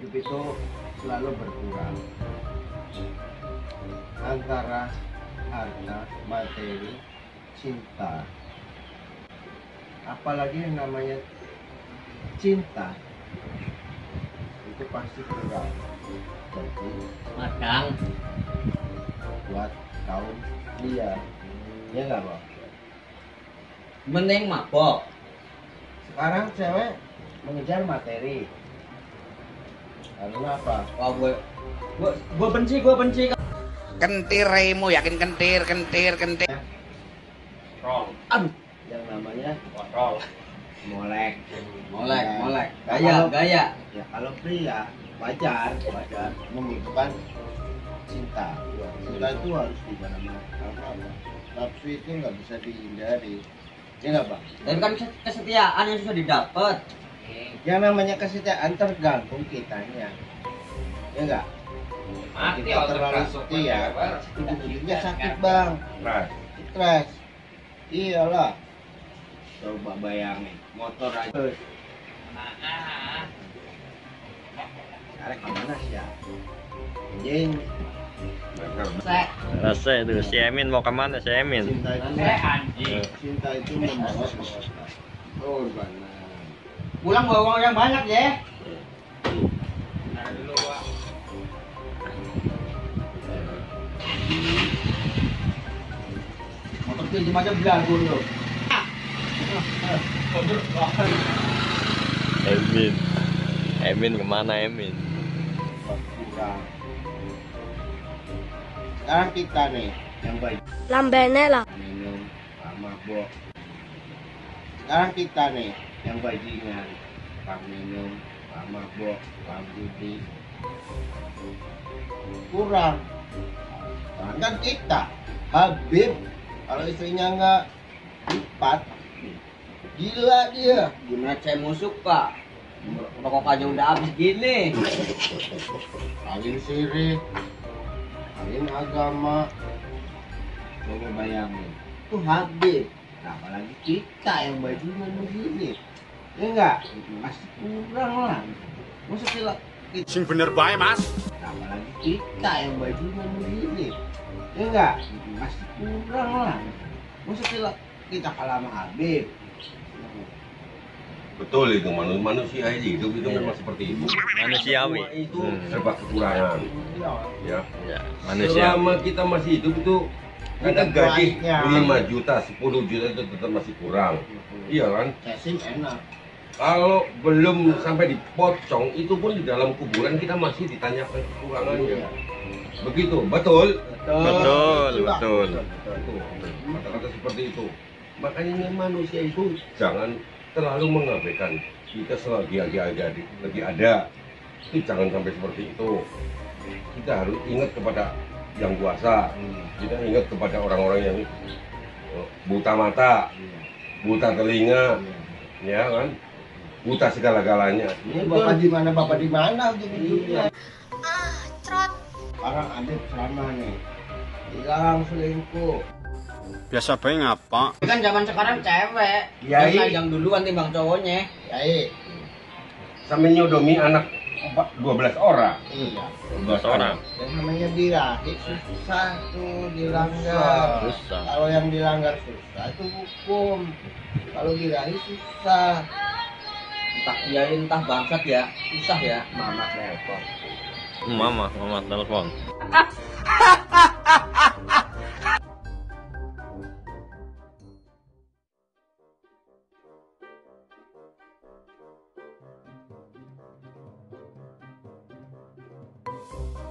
hidup itu selalu berkurang antara harta, materi, cinta. Apalagi yang namanya cinta itu pasti kurang. Jadi Madang. buat kaum dia, ya nggak bang? Mending mabok. Sekarang cewek mengejar materi. Karena apa? Wah, gue gue gue benci, gue benci. kentir remu yakin kentir kentir kentir Roll. Aduh, Yang namanya roll. molek. Molek, Ya. molek. Nah, Gaya, kalau- gaya. Ya kalau pria wajar, wajar membutuhkan cinta. Cinta itu harus di. Apa-apa. Nafsu itu nggak bisa dihindari. Ya nggak pak? Dan kan kes- kesetiaan yang susah didapat. Yang namanya kesetiaan tergantung kitanya. Ya nggak? Mati Kita otak terlalu setia, ujung-ujungnya sakit bang. Stres. Iyalah. Coba bayangin, motor aja. Nah, Sekarang ke mana sih ya? Anjing. Rasa itu si Emin mau ke mana si Emin? cinta itu anjing. cinta itu membawa pengorbanan. Pulang bawa uang yang banyak ya. Nah, dulu Wak. Motor pinjam aja belagu lu. Emin. Emin ke mana Emin? Sekarang kita nih yang baik Lambene lah. minum sama mabok. Sekarang kita nih yang bajingan pak minum pak mabok pak judi kurang. Sekarang kan kita Habib kalau istrinya nggak lipat gila dia. Gimana saya mau suka? Rokok aja udah habis gini. kawin siri kawin agama. Coba bayangin. Itu habis nah, apalagi kita yang bajingan begini ya enggak pasti kurang lah masa kita sing bener bae mas nah, apalagi kita yang bajingan begini ya enggak pasti kurang lah masa kita kita kalah sama Habib Betul itu manu- manusia hidup itu memang seperti itu. Manusiawi. Itu Hmm. serba kekurangan. Ya. Ya, manusiawi. Selama kita masih hidup itu kita Ada gaji. 5 juta, 10 juta itu tetap masih kurang. Iya kan? Cesim enak Kalau belum sampai dipocong itu pun di dalam kuburan kita masih ditanyakan kekurangannya. Begitu, betul? Betul, betul. Itu kata-kata seperti itu. Makanya manusia itu jangan terlalu mengabaikan kita selagi lagi ada, lagi ada itu jangan sampai seperti itu. Kita harus ingat kepada yang kuasa. Kita ingat kepada orang-orang yang eh, buta mata, buta telinga, ya kan, buta segala-galanya. Ini bapak di mana bapak di mana gitu Ah, trot. Sekarang ada sama nih. Hilang selingkuh. biasa bae ngapa Kan zaman sekarang cewek. Yai. Yang duluan timbang cowoknya. Yai. Sampai nyodomi anak 12 orang. Iya. 12 orang. Yang namanya dirahi susah tuh dilanggar. Susah. Kalau yang dilanggar susah itu hukum. Kalau dirahi susah. Entah ya entah bangsat ya. Susah ya. Mama repot. Mama, mama telepon.